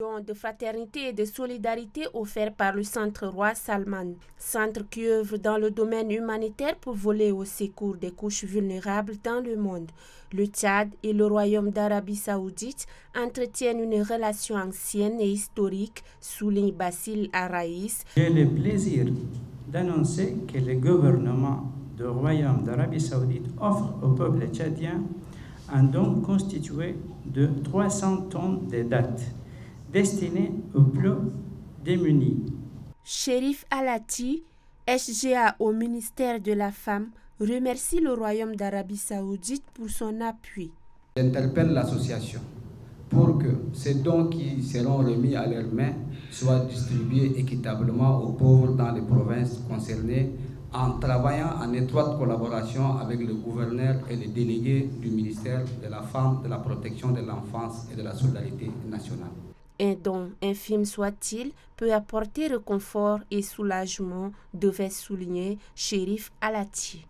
don de fraternité et de solidarité offert par le Centre Roi Salman, centre qui œuvre dans le domaine humanitaire pour voler au secours des couches vulnérables dans le monde. Le Tchad et le Royaume d'Arabie saoudite entretiennent une relation ancienne et historique, souligne Basile Araïs. J'ai le plaisir d'annoncer que le gouvernement du Royaume d'Arabie saoudite offre au peuple tchadien un don constitué de 300 tonnes de dates destiné aux plus démunis. Shérif Alati, SGA au ministère de la Femme, remercie le Royaume d'Arabie saoudite pour son appui. J'interpelle l'association pour que ces dons qui seront remis à leurs mains soient distribués équitablement aux pauvres dans les provinces concernées en travaillant en étroite collaboration avec le gouverneur et les délégués du ministère de la Femme, de la Protection de l'Enfance et de la Solidarité nationale. Un don infime soit-il peut apporter réconfort et soulagement, devait souligner Shérif Alati.